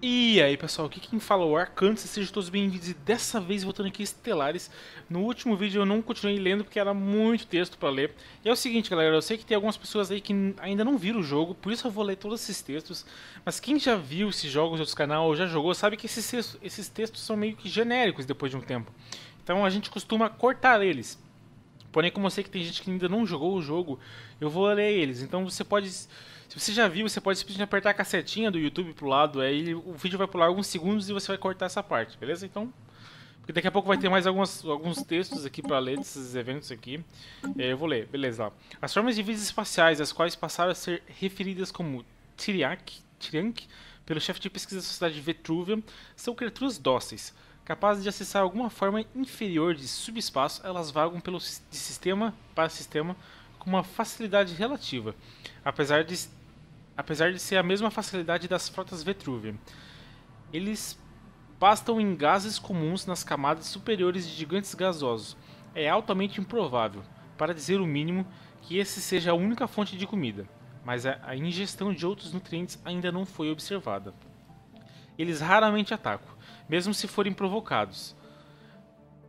E aí pessoal, aqui quem fala o Arcantes, sejam todos bem-vindos e dessa vez voltando aqui Estelares. No último vídeo eu não continuei lendo porque era muito texto pra ler. E é o seguinte galera, eu sei que tem algumas pessoas aí que ainda não viram o jogo, por isso eu vou ler todos esses textos. Mas quem já viu esses jogos outros canal ou já jogou, sabe que esses textos, esses textos são meio que genéricos depois de um tempo. Então a gente costuma cortar eles. Porém, como eu sei que tem gente que ainda não jogou o jogo, eu vou ler eles. Então você pode se você já viu, você pode simplesmente apertar a casetinha do YouTube pro lado, aí o vídeo vai pular alguns segundos e você vai cortar essa parte, beleza? Então, porque daqui a pouco vai ter mais algumas, alguns textos aqui para ler desses eventos aqui. É, eu vou ler, beleza. As formas de vida espaciais, as quais passaram a ser referidas como Tiriak, Tiriank, pelo chefe de pesquisa da Sociedade Vetruvian, são criaturas dóceis. Capazes de acessar alguma forma inferior de subespaço, elas vagam pelo de sistema para sistema com uma facilidade relativa, apesar de apesar de ser a mesma facilidade das frotas Vetruvian. Eles pastam em gases comuns nas camadas superiores de gigantes gasosos. É altamente improvável, para dizer o mínimo, que esse seja a única fonte de comida, mas a ingestão de outros nutrientes ainda não foi observada. Eles raramente atacam, mesmo se forem provocados.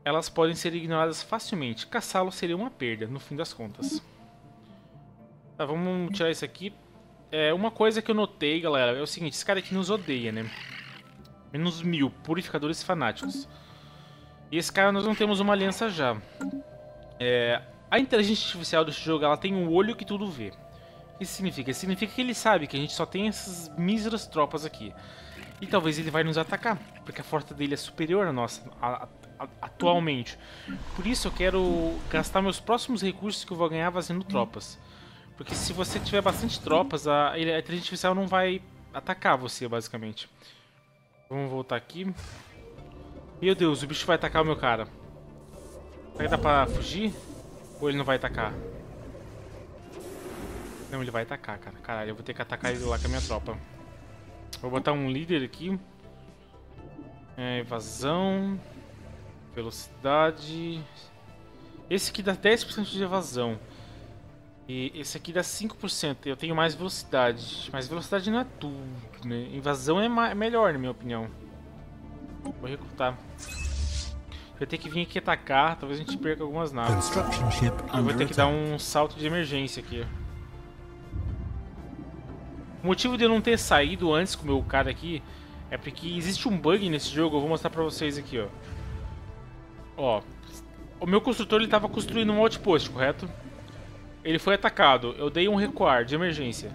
Elas podem ser ignoradas facilmente, caçá-los seria uma perda, no fim das contas. Tá, vamos tirar isso aqui é, uma coisa que eu notei, galera, é o seguinte, esse cara aqui nos odeia, né? Menos mil, purificadores fanáticos. E esse cara nós não temos uma aliança já. É, a inteligência artificial desse jogo, ela tem um olho que tudo vê. O que isso significa? Significa que ele sabe que a gente só tem essas míseras tropas aqui. E talvez ele vai nos atacar, porque a força dele é superior à nossa, a, a, atualmente. Por isso eu quero gastar meus próximos recursos que eu vou ganhar fazendo tropas. Porque se você tiver bastante tropas, a, a inteligência artificial não vai atacar você, basicamente. Vamos voltar aqui. Meu Deus, o bicho vai atacar o meu cara. Será que dá pra fugir? Ou ele não vai atacar? Não, ele vai atacar, cara. Caralho, eu vou ter que atacar ele lá com a minha tropa. Vou botar um líder aqui. É, evasão. Velocidade. Esse aqui dá 10% de evasão. E esse aqui dá 5%. Eu tenho mais velocidade. Mas velocidade não é tudo, né? Invasão é, é melhor, na minha opinião. Vou recrutar. Vai ter que vir aqui atacar. Talvez a gente perca algumas naves. Eu vou ter que dar um salto de emergência aqui. O motivo de eu não ter saído antes com o meu cara aqui é porque existe um bug nesse jogo. Eu vou mostrar pra vocês aqui, ó. Ó. O meu construtor ele tava construindo um outpost, correto? Ele foi atacado. Eu dei um recuar de emergência.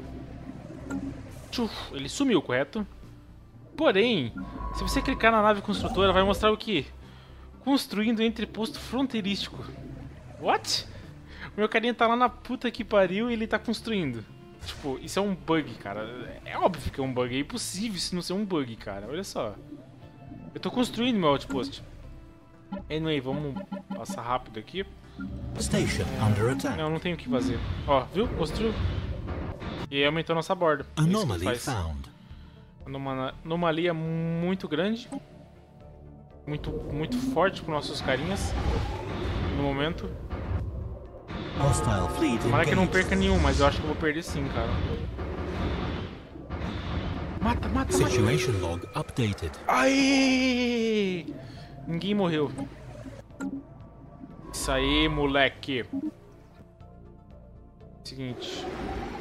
Tchuf, ele sumiu, correto? Porém, se você clicar na nave construtora, vai mostrar o que? Construindo entreposto fronteirístico. What? O meu carinha tá lá na puta que pariu e ele tá construindo. Tipo, isso é um bug, cara. É óbvio que é um bug. É impossível isso não ser um bug, cara. Olha só. Eu tô construindo meu outpost. Anyway, vamos passar rápido aqui. Station under attack. Não, não tem o que fazer. Ó, viu? Construiu. E aí aumentou nossa borda. É Anomaly found. Anomalia muito grande. Muito, muito forte para nossos carinhas. No momento. Tomara que não perca nenhum, mas eu acho que eu vou perder sim, cara. Mata, mata, Situation mata. log updated. Aí! Ninguém morreu. Isso aí, moleque. Seguinte.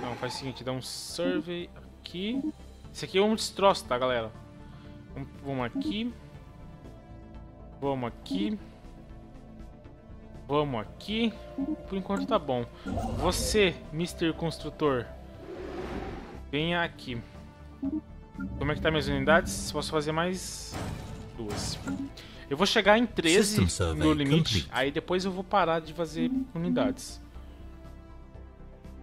Não, faz o seguinte, dá um survey aqui. Esse aqui é um destroço, tá, galera? Vamos aqui. Vamos aqui. Vamos aqui. Por enquanto tá bom. Você, Mr. Construtor. Venha aqui. Como é que tá minhas unidades? Posso fazer mais duas. Eu vou chegar em 13 no limite, complete. aí depois eu vou parar de fazer unidades.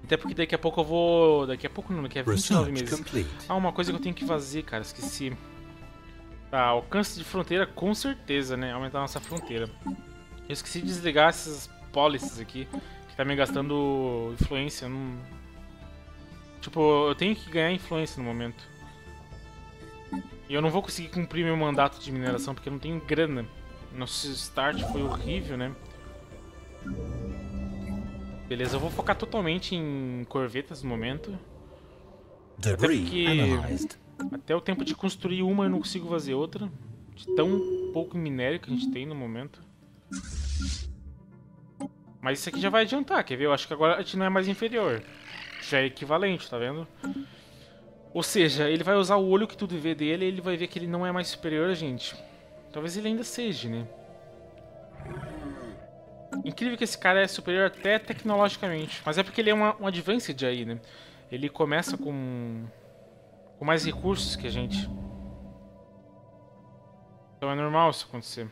Até porque daqui a pouco eu vou. Daqui a pouco não, daqui a 29 meses. Complete. Ah, uma coisa que eu tenho que fazer, cara, esqueci. Tá, alcance de fronteira com certeza, né? Aumentar a nossa fronteira. Eu esqueci de desligar essas policies aqui, que tá me gastando influência. Não... Tipo, eu tenho que ganhar influência no momento. E eu não vou conseguir cumprir meu mandato de mineração porque eu não tenho grana. Nosso start foi horrível, né? Beleza, eu vou focar totalmente em corvetas no momento. Até porque, Até o tempo de construir uma eu não consigo fazer outra. De tão pouco minério que a gente tem no momento. Mas isso aqui já vai adiantar, quer ver? Eu acho que agora a gente não é mais inferior. Já é equivalente, tá vendo? Ou seja, ele vai usar o olho que tudo vê dele e ele vai ver que ele não é mais superior a gente. Talvez ele ainda seja, né? Incrível que esse cara é superior até tecnologicamente. Mas é porque ele é uma, um advanced aí, né? Ele começa com, com mais recursos que a gente. Então é normal isso acontecer.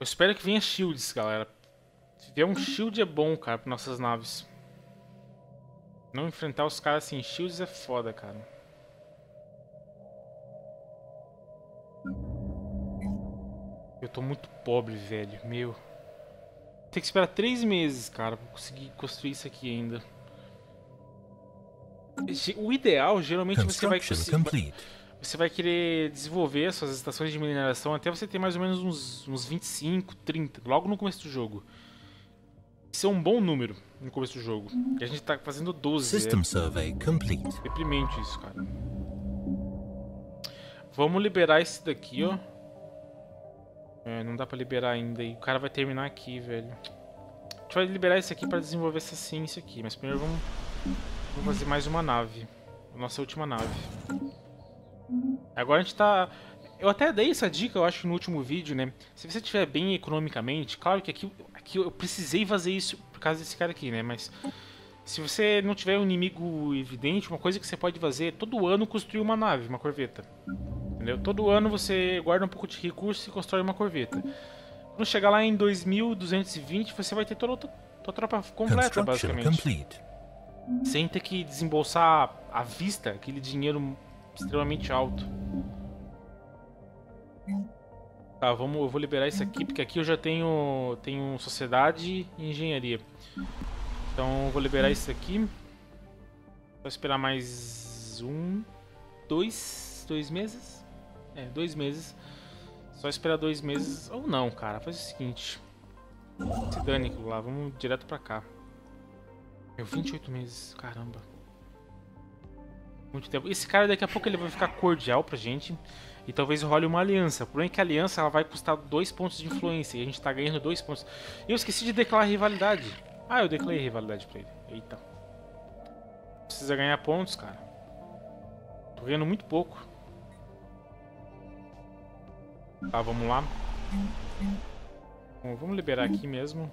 Eu espero que venha shields, galera. Se vier um shield é bom, cara, para nossas naves. Não enfrentar os caras sem shields é foda, cara. Eu tô muito pobre, velho. Meu. Tem que esperar três meses, cara, pra conseguir construir isso aqui ainda. O ideal, geralmente, você vai conseguir... Você vai querer desenvolver suas estações de mineração até você ter mais ou menos uns, uns 25, 30, logo no começo do jogo. Isso é um bom número no começo do jogo. E a gente tá fazendo 12. System é survey complete. Deprimente isso, cara. Vamos liberar esse daqui, ó. É, não dá pra liberar ainda. E o cara vai terminar aqui, velho. A gente vai liberar esse aqui pra desenvolver essa ciência aqui. Mas primeiro vamos, vamos fazer mais uma nave. A nossa última nave. Agora a gente tá... Eu até dei essa dica, eu acho, no último vídeo, né? Se você estiver bem economicamente, claro que aqui, aqui eu precisei fazer isso por causa desse cara aqui, né? Mas se você não tiver um inimigo evidente, uma coisa que você pode fazer é todo ano construir uma nave, uma corveta. Entendeu? Todo ano você guarda um pouco de recurso e constrói uma corveta. Quando chegar lá em 2220, você vai ter toda a tropa completa, basicamente. Complete. Sem ter que desembolsar à vista aquele dinheiro extremamente alto. Tá, vamos, eu vou liberar isso aqui, porque aqui eu já tenho, tenho sociedade e engenharia. Então vou liberar isso aqui. Vou esperar mais um, dois, dois meses. É, dois meses. Só esperar dois meses, ou não, cara. Faz o seguinte. Se dane lá, vamos direto pra cá. Meu, 28 meses, caramba. Muito tempo. Esse cara daqui a pouco ele vai ficar cordial pra gente. E talvez role uma aliança. O problema é que a aliança ela vai custar dois pontos de influência. E a gente tá ganhando dois pontos. E eu esqueci de declarar rivalidade. Ah, eu declarei rivalidade pra ele. Eita. Precisa ganhar pontos, cara. Tô ganhando muito pouco. Tá, vamos lá. Bom, vamos liberar aqui mesmo.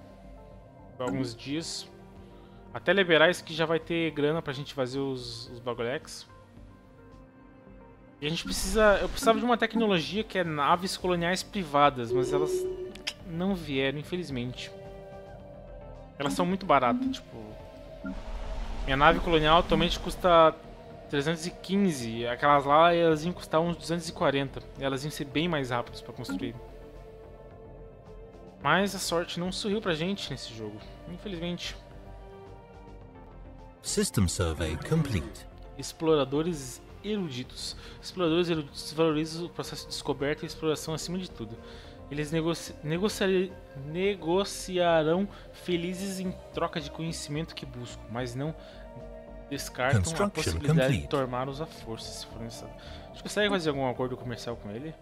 Por alguns dias. Até liberar isso aqui já vai ter grana pra gente fazer os, os bagulhex. E a gente precisa... Eu precisava de uma tecnologia que é naves coloniais privadas, mas elas não vieram, infelizmente. Elas são muito baratas, tipo... Minha nave colonial atualmente custa 315. Aquelas lá, elas iam custar uns 240. Elas iam ser bem mais rápidas para construir. Mas a sorte não sorriu pra gente nesse jogo, infelizmente. System Survey complete. Exploradores eruditos. Exploradores eruditos valorizam o processo de descoberta e exploração acima de tudo. Eles negoci negociarão felizes em troca de conhecimento que buscam, mas não descartam a possibilidade complete. de tomá-los à força, se for necessário. A gente consegue fazer algum acordo comercial com ele?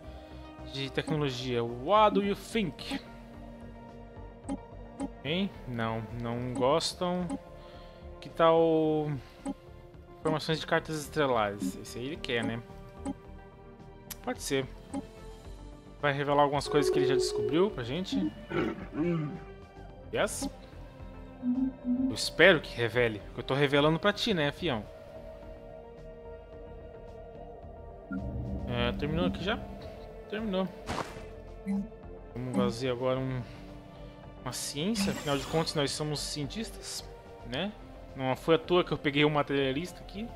De tecnologia. What do you think? Hein? Não, não gostam. Que tal informações de cartas estrelares? Esse aí ele quer, né? Pode ser. Vai revelar algumas coisas que ele já descobriu pra gente. Yes? Eu espero que revele. Eu tô revelando pra ti, né, fião? É, terminou aqui já? Terminou. Vamos fazer agora um, uma ciência. Afinal de contas, nós somos cientistas, né? Não foi à toa que eu peguei um materialista aqui.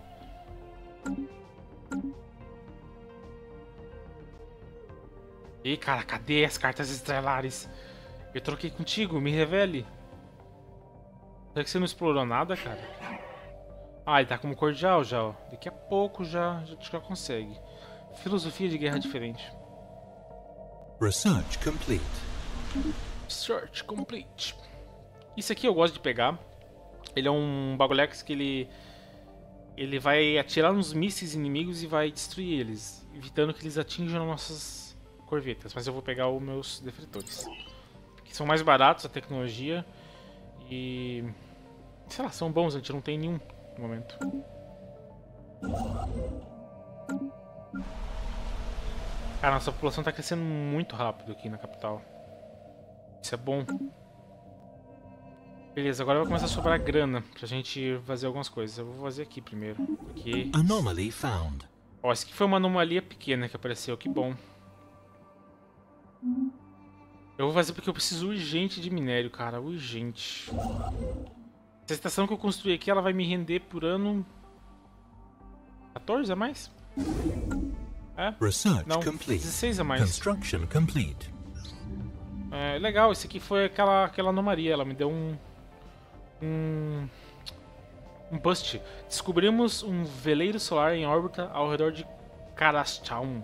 Ei, cara, cadê as cartas estelares? Eu troquei contigo, me revele. Será que você não explorou nada, cara? Ah, ele tá como cordial já, ó. Daqui a pouco já, já, já consegue. Filosofia de guerra diferente. Research complete. Research complete. Isso aqui eu gosto de pegar Ele é um Bagulex que ele ele vai atirar nos mísseis inimigos e vai destruir eles, evitando que eles atinjam nossas corvetas. Mas eu vou pegar os meus defletores, que são mais baratos a tecnologia e sei lá, são bons, a gente não tem nenhum no momento. Cara, nossa população está crescendo muito rápido aqui na capital. Isso é bom. Beleza, agora vai começar a sobrar grana pra gente fazer algumas coisas. Eu vou fazer aqui primeiro. Aqui. Anomaly found. Ó, isso aqui foi uma anomalia pequena que apareceu, que bom. Eu vou fazer porque eu preciso urgente de minério, cara, urgente. Essa estação que eu construí aqui, ela vai me render por ano... 14 a mais? É? Research Não, complete. 16 a mais. Construction complete. É, legal, esse aqui foi aquela, aquela anomalia, ela me deu um, um, um bust. Descobrimos um veleiro solar em órbita ao redor de Karachaum.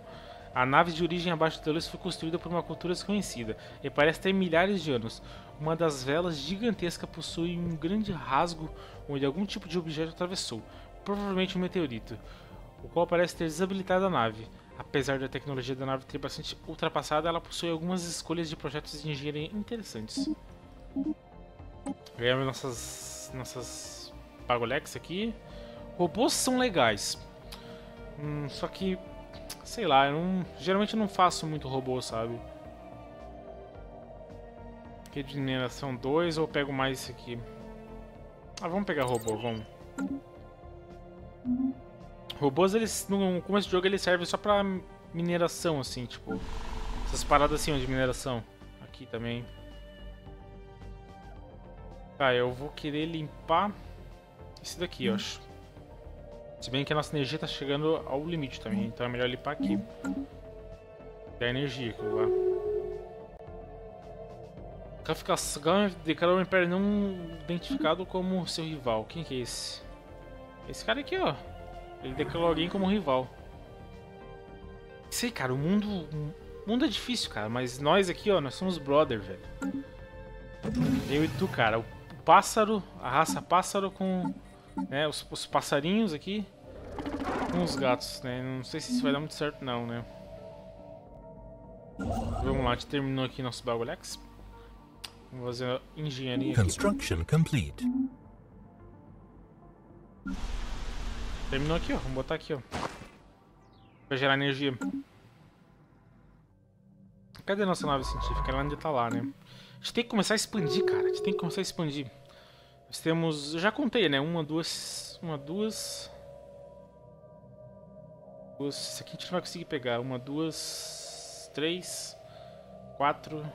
A nave de origem abaixo da luz foi construída por uma cultura desconhecida e parece ter milhares de anos. Uma das velas gigantescas possui um grande rasgo onde algum tipo de objeto atravessou, provavelmente um meteorito, o qual parece ter desabilitado a nave. Apesar da tecnologia da nave ter bastante ultrapassada, ela possui algumas escolhas de projetos de engenharia interessantes. Ganhamos nossas, nossas Pagolex aqui. Robôs são legais. Hum, só que, sei lá, eu não, geralmente eu não faço muito robô, sabe? Aqui de mineração 2 ou pego mais esse aqui? Ah, vamos pegar robô, vamos. Robôs, eles, no começo do jogo, eles servem só pra mineração, assim, tipo... Essas paradas assim de mineração. Aqui também. Tá, eu vou querer limpar esse daqui, eu acho. Se bem que a nossa energia tá chegando ao limite também, então é melhor limpar aqui. Da energia, aquilo lá. Kafkagan declarou o Império não identificado como seu rival. Quem que é esse? Esse cara aqui, ó. Ele declarou alguém como rival. Sei, cara, o mundo... O mundo é difícil, cara, mas nós aqui, ó, nós somos brother, velho. Eu e tu, cara. O pássaro, a raça pássaro com né, os, os passarinhos aqui com os gatos, né? Não sei se isso vai dar muito certo não, né? Vamos lá, a gente terminou aqui nosso bagulhex. Vamos fazer engenharia aqui. Construction complete. Terminou aqui, ó. Vamos botar aqui, ó. Pra gerar energia. Cadê a nossa nave científica? Ela ainda tá lá, né? A gente tem que começar a expandir, cara. A gente tem que começar a expandir. Nós temos... Eu já contei, né? Uma, duas... Uma, duas... Duas... Isso aqui a gente não vai conseguir pegar. Uma, duas... Três... Quatro...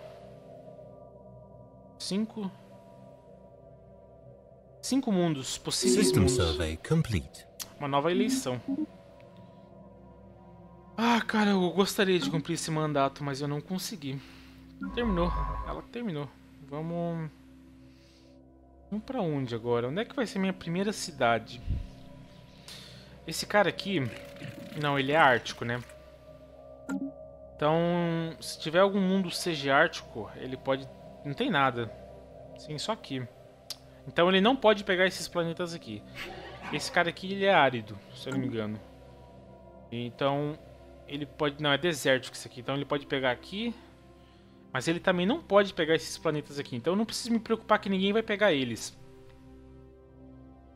Cinco... Cinco mundos. Possíveis System mundos. Survey complete. Uma nova eleição. Ah, cara, eu gostaria de cumprir esse mandato, mas eu não consegui. Terminou. Ela terminou. Vamos... Vamos pra onde agora? Onde é que vai ser minha primeira cidade? Esse cara aqui... Não, ele é ártico, né? Então, se tiver algum mundo seja ártico, ele pode... Não tem nada. Sim, só aqui. Então ele não pode pegar esses planetas aqui. Esse cara aqui, ele é árido, se eu não me engano. Então, ele pode... Não, é desértico isso aqui. Então ele pode pegar aqui... Mas ele também não pode pegar esses planetas aqui. Então eu não preciso me preocupar que ninguém vai pegar eles.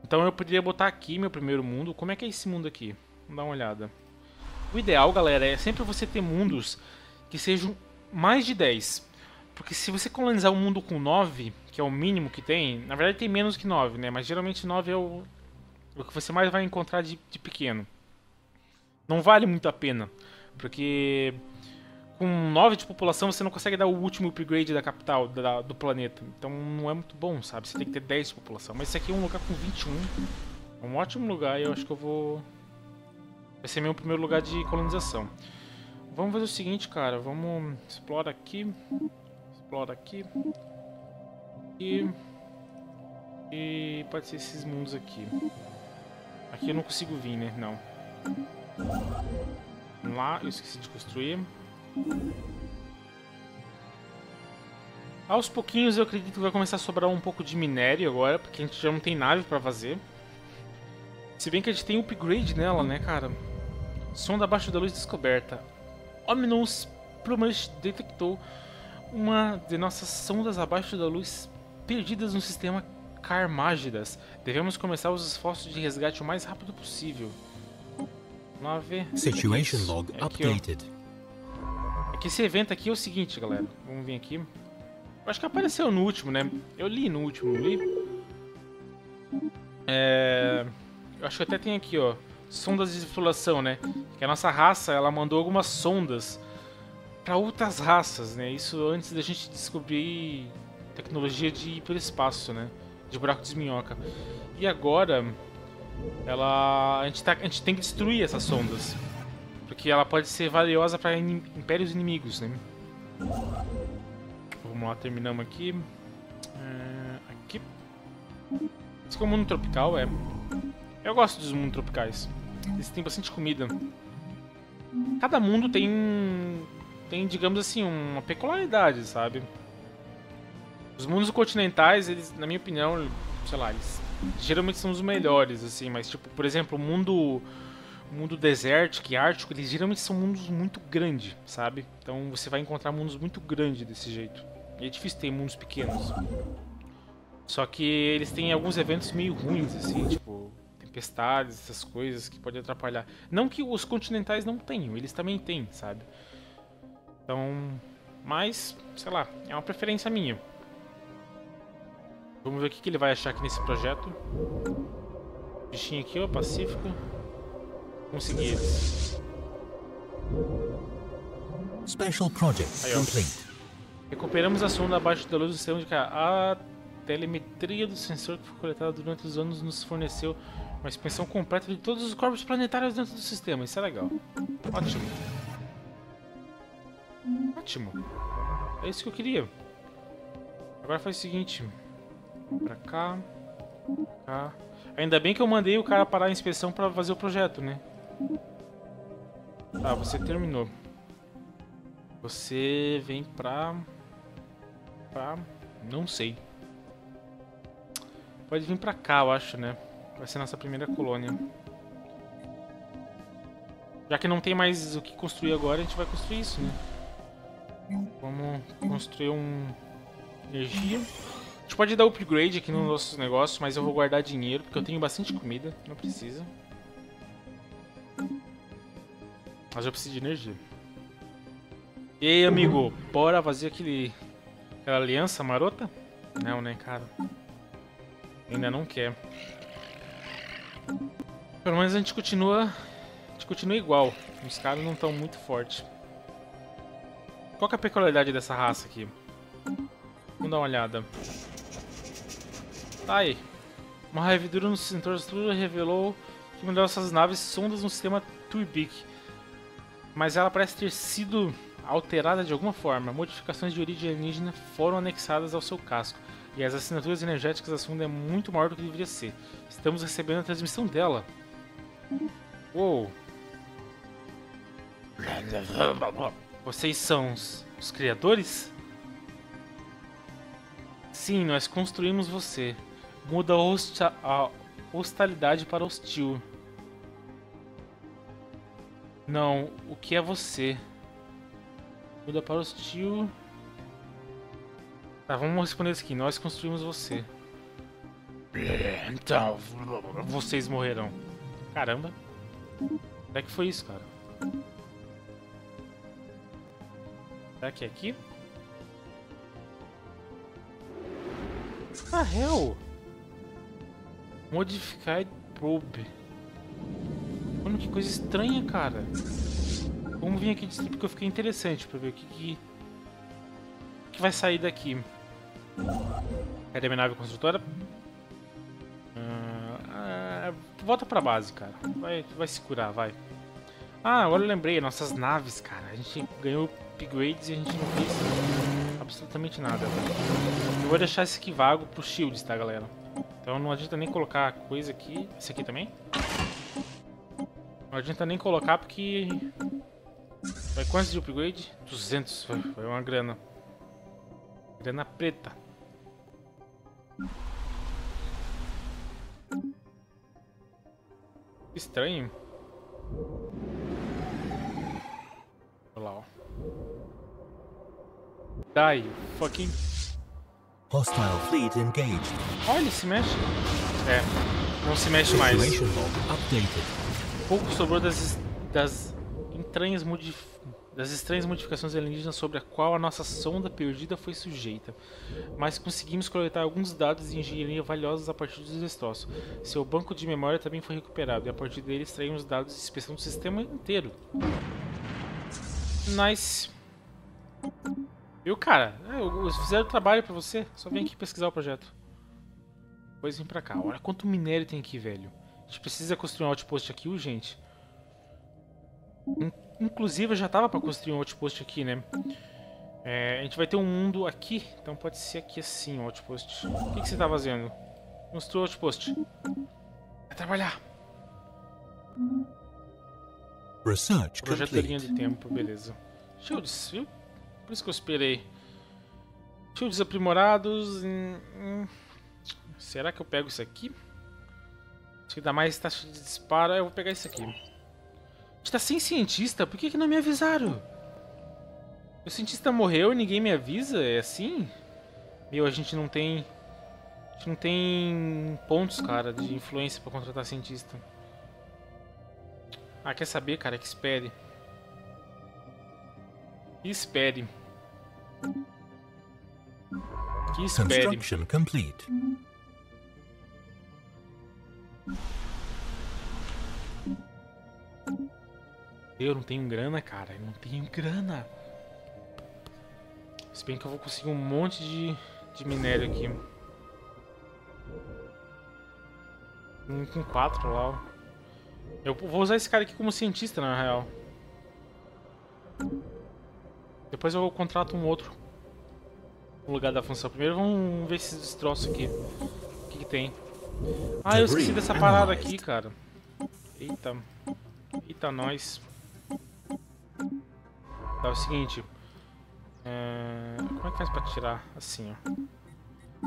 Então eu poderia botar aqui meu primeiro mundo. Como é que é esse mundo aqui? Vamos dar uma olhada. O ideal, galera, é sempre você ter mundos que sejam mais de 10. Porque se você colonizar um mundo com 9, que é o mínimo que tem, na verdade tem menos que 9, né? Mas geralmente 9 é o, o que você mais vai encontrar de, de pequeno. Não vale muito a pena. Porque com 9 de população você não consegue dar o último upgrade da capital da, do planeta. Então não é muito bom, sabe? Você tem que ter 10 de população. Mas esse aqui é um lugar com 21. É um ótimo lugar e eu acho que eu vou... Vai ser meu primeiro lugar de colonização. Vamos fazer o seguinte, cara. Vamos... Explora aqui. Explora aqui. E... E pode ser esses mundos aqui. Aqui eu não consigo vir, né? Não. Lá, eu esqueci de construir. Aos pouquinhos eu acredito que vai começar a sobrar um pouco de minério agora, porque a gente já não tem nave pra fazer. Se bem que a gente tem upgrade nela, né, cara? Sonda abaixo da luz descoberta. Ominous Plumage detectou uma de nossas sondas abaixo da luz perdidas no sistema Carmágidas. Devemos começar os esforços de resgate o mais rápido possível. Vamos lá ver. Situation Isso. log É aqui, Aqui esse evento aqui é o seguinte, galera. Vamos vir aqui. Acho que apareceu no último, né? Eu li no último, li? É... Eu acho que até tem aqui, ó. Sondas de exploração, né? Que a nossa raça, ela mandou algumas sondas para outras raças, né? Isso antes da gente descobrir tecnologia de hiperespaço, né? De buraco de minhoca. E agora, ela... A gente, tá... a gente tem que destruir essas sondas. Porque ela pode ser valiosa para impérios inimigos, né? Vamos lá, terminamos aqui. É, aqui. Esse aqui é o mundo tropical, é. Eu gosto dos mundos tropicais. Eles têm bastante comida. Cada mundo tem tem, digamos assim, uma peculiaridade, sabe? Os mundos continentais, eles, na minha opinião, sei lá, eles geralmente são os melhores, assim, mas tipo, por exemplo, o mundo mundo desértico e ártico, eles geralmente são mundos muito grandes, sabe? Então você vai encontrar mundos muito grandes desse jeito. E é difícil ter mundos pequenos. Só que eles têm alguns eventos meio ruins, assim, tipo tempestades, essas coisas que podem atrapalhar. Não que os continentais não tenham, eles também têm, sabe? Então, mas, sei lá, é uma preferência minha. Vamos ver o que, que ele vai achar aqui nesse projeto. Bichinho aqui, ó, pacífico. Consegui eles. Special project Aí, complete. Recuperamos a sonda abaixo da luz do sistema de ca- A telemetria do sensor que foi coletada durante os anos nos forneceu uma expansão completa de todos os corpos planetários dentro do sistema. Isso é legal. Ótimo. Ótimo. É isso que eu queria. Agora faz o seguinte. Pra cá. Cá. Ainda bem que eu mandei o cara parar a inspeção pra fazer o projeto, né? Tá, você terminou. Você vem pra... Pra... Não sei. Pode vir pra cá, eu acho, né? Vai ser nossa primeira colônia. Já que não tem mais o que construir agora, a gente vai construir isso, né? Vamos construir um... Energia. A gente pode dar upgrade aqui nos nossos negócios, mas eu vou guardar dinheiro, porque eu tenho bastante comida. Não precisa. Mas eu preciso de energia. E aí, amigo, bora fazer aquele... Aquela aliança marota? Não, né, cara? Ainda não quer. Pelo menos a gente continua... A gente continua igual. Os caras não estão muito fortes. Qual é a peculiaridade dessa raça aqui? Vamos dar uma olhada. Tá aí. Uma ravidura no estrutura revelou que uma dessas naves sondas no sistema Turbik. Mas ela parece ter sido alterada de alguma forma. Modificações de origem alienígena foram anexadas ao seu casco. E as assinaturas energéticas da sonda é muito maior do que deveria ser. Estamos recebendo a transmissão dela. Uou. Vocês são os, os criadores? Sim, nós construímos você. Muda a, hosta- a hostilidade para hostil. Não, o que é você? Muda para hostil. Tá, vamos responder isso aqui. Nós construímos você. Então, vocês morrerão. Caramba. Será que foi isso, cara? Será que é aqui? Ah, hell? Modified probe. Mano, que coisa estranha, cara. Vamos vir aqui distribuir porque eu fiquei interessante pra ver o que que, que vai sair daqui. Cadê minha nave construtora? Ah, ah, volta pra base, cara. Vai, vai se curar, vai. Ah, agora eu lembrei, nossas naves, cara. A gente ganhou upgrades e a gente não fez absolutamente nada. Eu vou deixar esse aqui vago pro shields, tá, galera? Então não adianta nem colocar coisa aqui. Esse aqui também? Não adianta nem colocar porque... Vai quantos de upgrade? 200, vai, vai uma grana. Grana preta. Estranho. Olha lá, ó. Die, fucking... Hostile fleet engaged. Olha, ele se mexe. É, não se mexe mais. Updated. Pouco sobrou das, das entranhas das estranhas modificações alienígenas sobre a qual a nossa sonda perdida foi sujeita, mas conseguimos coletar alguns dados de engenharia valiosos a partir dos destroços. Seu banco de memória também foi recuperado e a partir dele extraímos dados de inspeção do sistema inteiro. Nice. Viu, cara? É, eu- eu fizeram trabalho pra você. Só vem aqui pesquisar o projeto. Depois vem pra cá. Olha quanto minério tem aqui, velho. A gente precisa construir um outpost aqui urgente. In- Inclusive, eu já tava pra construir um outpost aqui, né? É, a gente vai ter um mundo aqui, então pode ser aqui assim, o outpost. O que, que você tá fazendo? Construa o outpost. Vai trabalhar. Research Projeto da linha complete. de tempo, beleza. Shields, viu? Por isso que eu esperei. Shields aprimorados. hum, hum. Será que eu pego isso aqui? Que dá mais taxa de disparo. Eu vou pegar isso aqui. A gente tá sem cientista? Por que, que não me avisaram? O cientista morreu e ninguém me avisa? É assim? Meu, a gente não tem. A gente não tem pontos, cara, de influência pra contratar cientista. Ah, quer saber, cara? Que espere. Que espere. Que espere. Construction complete. Eu não tenho grana, cara. Eu não tenho grana. Se bem que eu vou conseguir um monte de, de minério aqui. Um com quatro lá. Eu vou usar esse cara aqui como cientista, na real. Depois eu contrato um outro. No lugar da função. Primeiro vamos ver esses destroços aqui. O que, que tem? Ah, eu esqueci dessa parada aqui, cara. Eita. Eita, nós. É o seguinte. É... Como é que faz pra tirar? Assim, ó.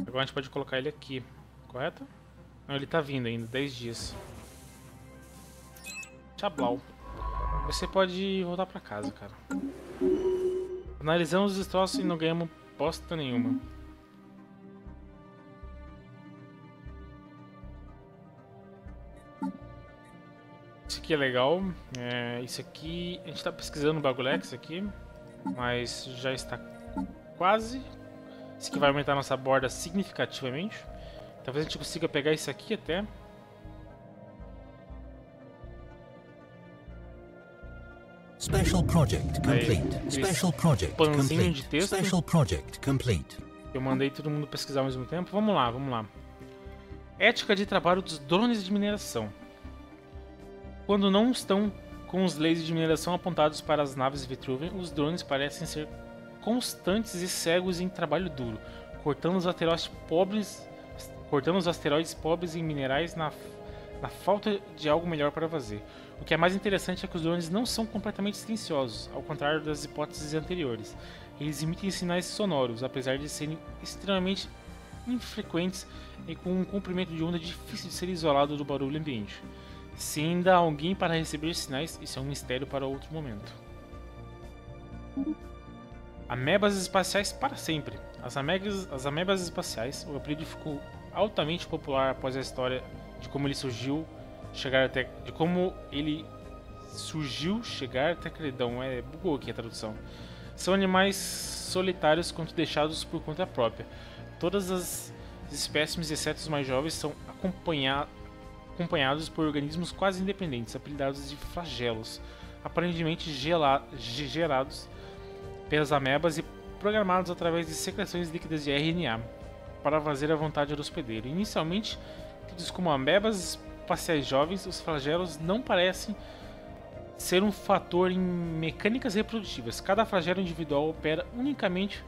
Agora a gente pode colocar ele aqui, correto? Não, ele tá vindo ainda, 10 dias. Tchablau. Você pode voltar pra casa, cara. Analisamos os destroços e não ganhamos bosta nenhuma. Aqui é legal. É, isso aqui. A gente tá pesquisando o Bagulex aqui. Mas já está quase. Isso aqui vai aumentar nossa borda significativamente. Talvez a gente consiga pegar isso aqui até. Special project complete. aquele Special project complete. de texto. Special project complete. Eu mandei todo mundo pesquisar ao mesmo tempo. Vamos lá, vamos lá. Ética de trabalho dos drones de mineração. Quando não estão com os lasers de mineração apontados para as naves Vitruvian, os drones parecem ser constantes e cegos em trabalho duro, cortando os asteroides pobres, cortando os asteroides pobres em minerais na, na falta de algo melhor para fazer. O que é mais interessante é que os drones não são completamente silenciosos, ao contrário das hipóteses anteriores. Eles emitem sinais sonoros, apesar de serem extremamente infrequentes e com um comprimento de onda difícil de ser isolado do barulho ambiente. Se ainda há alguém para receber sinais, isso é um mistério para outro momento. Amebas espaciais para sempre. As amebas, as amebas espaciais, o apelido ficou altamente popular após a história de como ele surgiu, chegar até, de como ele surgiu, chegar até credão. É bugou aqui a tradução. São animais solitários quando deixados por conta própria. Todas as espécimes, exceto os mais jovens, são acompanha- acompanhados por organismos quase independentes, apelidados de flagelos, aparentemente gerados pelas amebas e programados através de secreções líquidas de RNA para fazer a vontade do hospedeiro. Inicialmente, tidos como amebas espaciais jovens, os flagelos não parecem ser um fator em mecânicas reprodutivas. Cada flagelo individual opera unicamente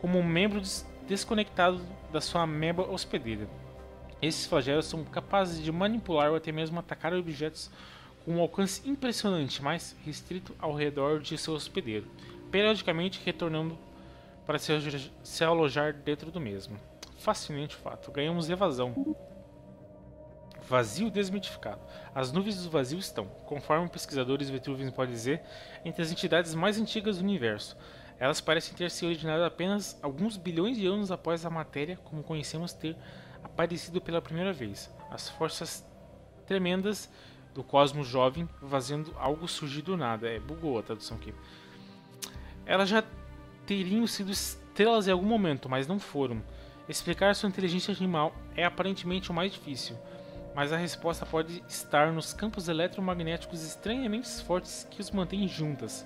como um membro des- desconectado da sua ameba hospedeira. Esses flagelos são capazes de manipular ou até mesmo atacar objetos com um alcance impressionante, mas restrito ao redor de seu hospedeiro, periodicamente retornando para se, se alojar dentro do mesmo. Fascinante fato. Ganhamos evasão. Vazio desmitificado. As nuvens do vazio estão, conforme pesquisadores Vitruvian pode dizer, entre as entidades mais antigas do universo. Elas parecem ter se originado apenas alguns bilhões de anos após a matéria, como conhecemos, ter aparecido pela primeira vez. As forças tremendas do cosmos jovem fazendo algo surgir do nada. É, bugou a tradução aqui. Elas já teriam sido estrelas em algum momento, mas não foram. Explicar sua inteligência animal é aparentemente o mais difícil mas a resposta pode estar nos campos eletromagnéticos estranhamente fortes que os mantêm juntas.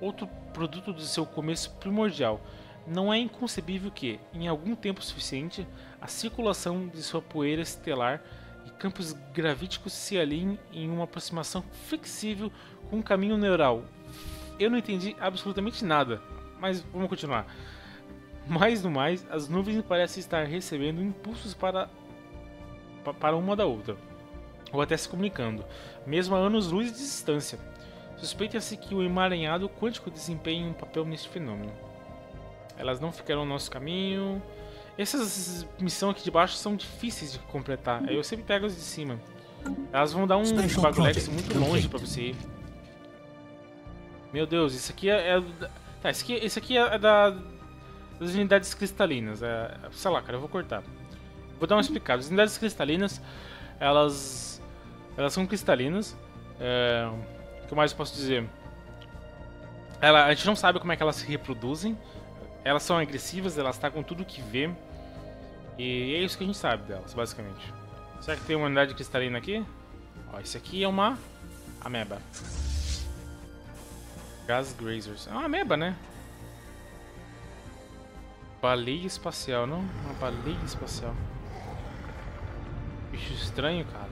Outro produto do seu começo primordial. Não é inconcebível que, em algum tempo suficiente, a circulação de sua poeira estelar e campos gravíticos se alinhem em uma aproximação flexível com um caminho neural. Eu não entendi absolutamente nada, mas vamos continuar. Mais no mais, as nuvens parecem estar recebendo impulsos para para uma da outra, ou até se comunicando, mesmo a anos-luz de distância. Suspeita-se que o emaranhado quântico desempenhe um papel neste fenômeno. Elas não ficarão no nosso caminho. Essas missões aqui de baixo são difíceis de completar. Eu sempre pego as de cima. Elas vão dar um bagulho muito longe para você ir. Meu Deus, isso aqui é. é tá, isso aqui, isso aqui é da, das unidades cristalinas. É, sei lá, cara, eu vou cortar. Vou dar uma explicada. As unidades cristalinas, elas, elas são cristalinas. É, o que mais posso dizer? Ela, a gente não sabe como é que elas se reproduzem. Elas são agressivas, elas atacam tudo que vê. E é isso que a gente sabe delas, basicamente. Será que tem uma unidade cristalina aqui? Ó, esse aqui é uma ameba. Gas Grazers. É uma ameba, né? Baleia espacial, não? Uma baleia espacial. Bicho estranho, cara.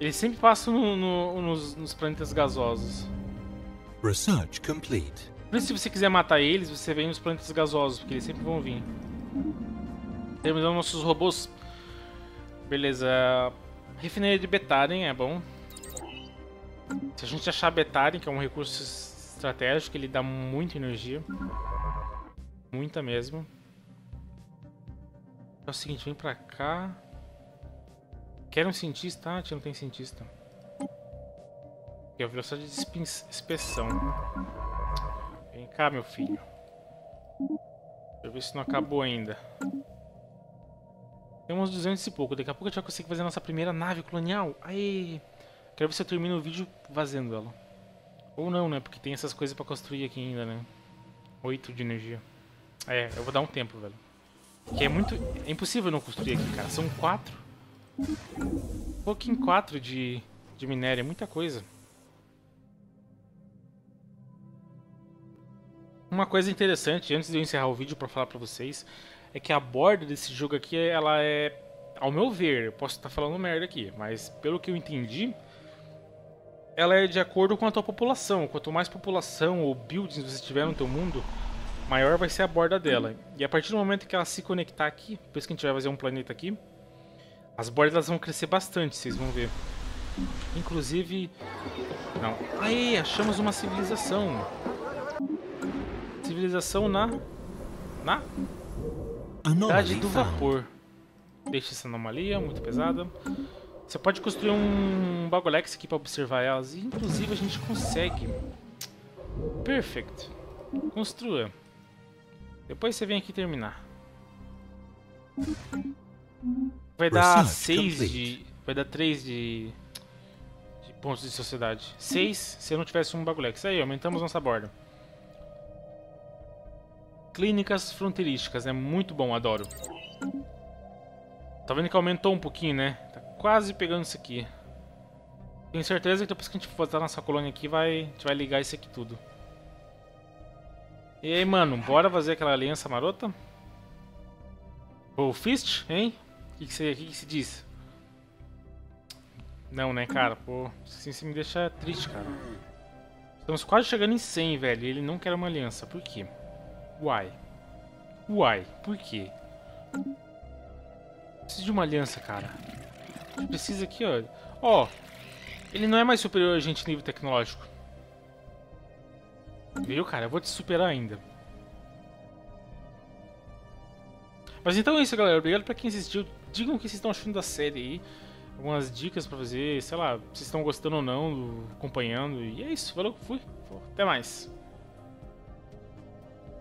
Eles sempre passam no, no, nos, nos, planetas gasosos. Research complete. Se você quiser matar eles, você vem nos planetas gasosos, porque eles sempre vão vir. Temos nossos robôs. Beleza. Refineria de Betaren é bom. Se a gente achar Betaren, que é um recurso estratégico, ele dá muita energia. Muita mesmo. É o seguinte, vem pra cá. Quer um cientista? Ah, não tem cientista. É a velocidade de inspeção. Vem cá, meu filho. Deixa eu ver se não acabou ainda. Tem uns 200 e pouco. Daqui a pouco a gente vai conseguir fazer a nossa primeira nave colonial. Aí, Quero ver se eu termino o vídeo fazendo ela. Ou não, né? Porque tem essas coisas pra construir aqui ainda, né? 8 de energia. É, eu vou dar um tempo, velho. Que é muito... É impossível não construir aqui, cara. São quatro. Um pouquinho quatro de, de minério. É muita coisa. Uma coisa interessante, antes de eu encerrar o vídeo para falar para vocês, é que a borda desse jogo aqui, ela é... Ao meu ver, eu posso estar falando merda aqui, mas pelo que eu entendi, ela é de acordo com a tua população. Quanto mais população ou buildings você tiver no teu mundo, maior vai ser a borda dela. E a partir do momento que ela se conectar aqui, depois que a gente vai fazer um planeta aqui, as bordas vão crescer bastante, vocês vão ver. Inclusive... Não. Aí, achamos uma civilização. Civilização na... Na... Cidade do vapor. Deixa essa anomalia, muito pesada. Você pode construir um Bagolex aqui para observar elas. E, inclusive a gente consegue. Perfect. Construa. Depois você vem aqui terminar. Vai dar 6 de. Vai dar 3 de. de pontos de sociedade. 6 se eu não tivesse um Bagulex. Aí, aumentamos nossa borda. Clínicas fronteirísticas, é muito bom, adoro. Tá vendo que aumentou um pouquinho, né? Tá quase pegando isso aqui. Tenho certeza que depois que a gente botar nossa colônia aqui, vai, a gente vai ligar isso aqui tudo. E aí, mano, bora fazer aquela aliança marota? O Fist, hein? O que, que, você, que, que se diz? Não, né, cara? Pô, assim você me deixa triste, cara. Estamos quase chegando em 100, velho. E ele não quer uma aliança. Por quê? Why? Why? Por quê? Preciso de uma aliança, cara. Precisa aqui, ó. Ó, ele não é mais superior a gente nível tecnológico. Viu, cara? Eu vou te superar ainda. Mas então é isso, galera. Obrigado pra quem assistiu. Digam o que vocês estão achando da série aí. Algumas dicas pra fazer, sei lá, se estão gostando ou não, acompanhando. E é isso. Valeu, fui. Até mais.